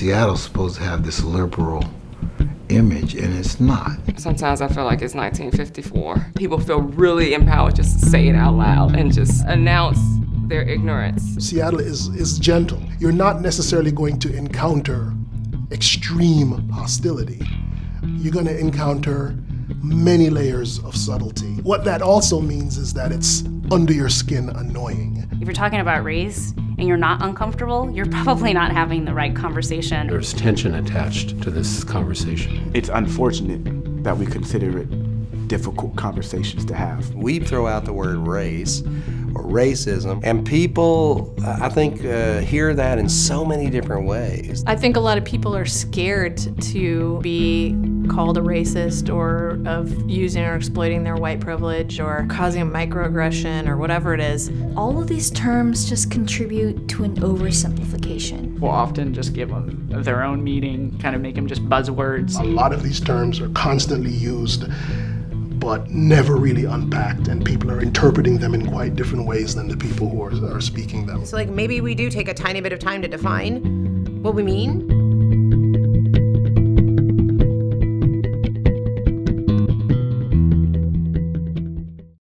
Seattle's supposed to have this liberal image, and it's not. Sometimes I feel like it's 1954. People feel really empowered just to say it out loud and just announce their ignorance. Seattle is, is gentle. You're not necessarily going to encounter extreme hostility. You're going to encounter many layers of subtlety. What that also means is that it's under your skin annoying. If you're talking about race and you're not uncomfortable, you're probably not having the right conversation. There's tension attached to this conversation. It's unfortunate that we consider it difficult conversations to have. We throw out the word race or racism, and people, I think, uh, hear that in so many different ways. I think a lot of people are scared to be called a racist or of using or exploiting their white privilege or causing a microaggression or whatever it is. All of these terms just contribute to an oversimplification. We'll often just give them their own meaning, kind of make them just buzzwords. A lot of these terms are constantly used but never really unpacked, and people are interpreting them in quite different ways than the people who are, are speaking them. So, like, maybe we do take a tiny bit of time to define what we mean,